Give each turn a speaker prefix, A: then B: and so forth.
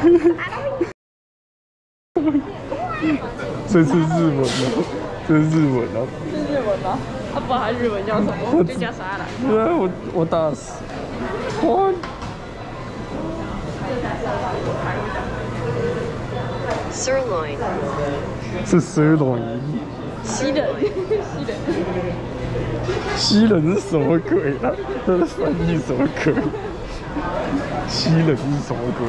A: 这是日文哦？这是日文哦！
B: 这是日文吗？啊，不，它日文叫什么？我就叫啥了？
A: 对啊，我我打死。我。
C: Sirloin。
A: 是 Sirloin。
B: 西人，西人。
A: 西人是什么鬼啊？这是翻译什么鬼？西人是什么鬼？